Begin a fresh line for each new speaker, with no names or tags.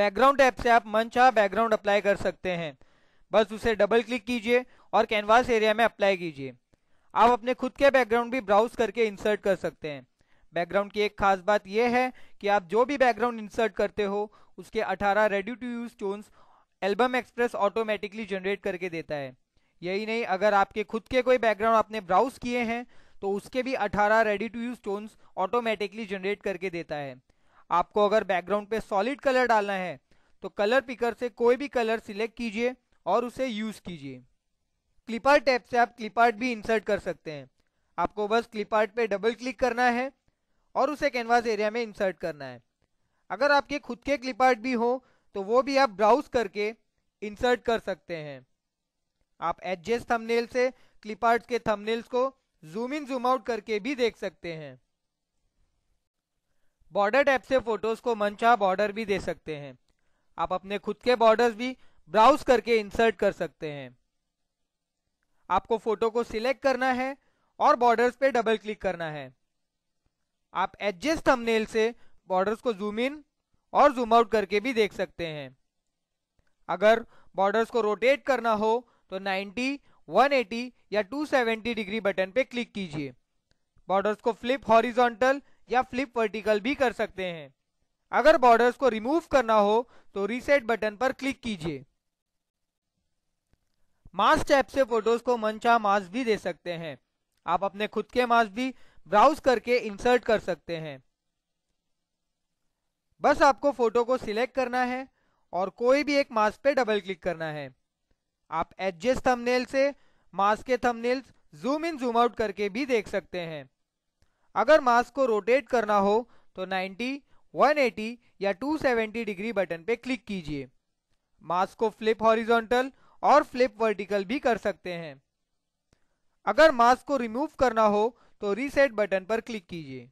Background app से आप मन चाह बैकग्राउंड अप्लाई कर सकते हैं। बस उसे डबल क्लिक कीजिए और कैनवास एरिया में अप्लाई कीजिए। आप अपने खुद के बैकग्राउंड भी ब्राउज करके इंसर्ट कर सकते हैं। बैकग्राउंड की एक खास बात यह है कि आप जो भी बैकग्राउंड इंसर्ट करते हो, उसके 18 ready to use tones album express automatically generate करके देता है। यही नहीं, अगर आपके खुद के कोई बैकग्राउंड आपने ब्राउज किए हैं तो उसके भी 18 ready to use tones automatically generate करके देता है। आपको अगर बैकग्राउंड पे सॉलिड कलर डालना है तो कलर पिकर से कोई भी कलर सिलेक्ट कीजिए और उसे यूज़ कीजिए। क्लिपार्ट टैब से आप क्लिपार्ट भी इंसर्ट कर सकते हैं। आपको बस क्लिपार्ट पे डबल क्लिक करना है और उसे कैनवास एरिया में इंसर्ट करना है। अगर आपके खुद के क्लिपार्ट भी हो तो वो भी आप ब्राउज करके इंसर्ट कर सकते हैं। आप एडजस्ट थंबनेल से क्लिपार्ट के थंबनेल्स को जूम इन जूम आउट करके भी देख सकते हैं। बॉर्डर टैब से फ़ोटोज़ को मनचाह बॉर्डर भी दे सकते हैं। आप अपने खुद के बॉर्डर्स भी ब्राउज करके इंसर्ट कर सकते हैं। आपको फ़ोटो को सिलेक्ट करना है और बॉर्डर्स पे डबल क्लिक करना है। आप एडजस्ट थंबनेल से बॉर्डर्स को जूम इन और जूम आउट करके भी देख सकते हैं। अगर बॉर्डर्स को रोटेट करना हो तो 90, 180 या 270 डिग्री बटन पे क्लिक कीजिए। बॉर्डर्स को फ्लिप हॉरिजॉन्टल या फ्लिप वर्टिकल भी कर सकते हैं। अगर बॉर्डर्स को रिमूव करना हो तो रीसेट बटन पर क्लिक कीजिए। मास्क टैब से फ़ोटोज़ को मनचाह मास्क भी दे सकते हैं। आप अपने खुद के मास्क भी ब्राउज करके इंसर्ट कर सकते हैं। बस आपको फ़ोटो को सिलेक्ट करना है और कोई भी एक मास्क पे डबल क्लिक करना है। आप एडजस्ट थंबनेल से मास्क के thumbnails zoom in zoom out करके भी देख सकते हैं। अगर मास को रोटेट करना हो तो 90, 180 या 270 डिग्री बटन पे क्लिक कीजिए। मास को फ्लिप हॉरिजॉन्टल और फ्लिप वर्टिकल भी कर सकते हैं। अगर मास को रिमूव करना हो तो रीसेट बटन पर क्लिक कीजिए।